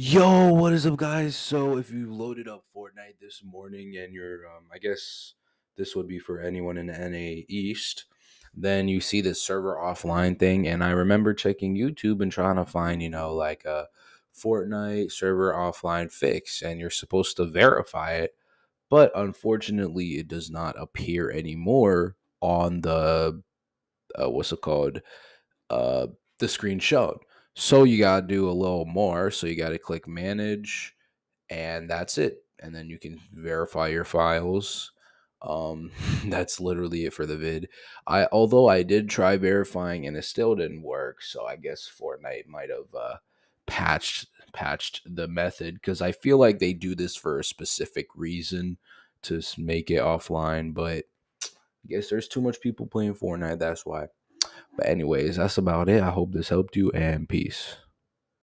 Yo, what is up, guys? So, if you loaded up Fortnite this morning and you're, um, I guess this would be for anyone in NA East, then you see this server offline thing. And I remember checking YouTube and trying to find, you know, like a Fortnite server offline fix, and you're supposed to verify it. But unfortunately, it does not appear anymore on the, uh, what's it called? Uh, the screenshot. So you got to do a little more. So you got to click manage and that's it. And then you can verify your files. Um, that's literally it for the vid. I although I did try verifying and it still didn't work, so I guess Fortnite might have uh, patched patched the method because I feel like they do this for a specific reason to make it offline. But I guess there's too much people playing Fortnite. That's why. But anyways, that's about it. I hope this helped you and peace.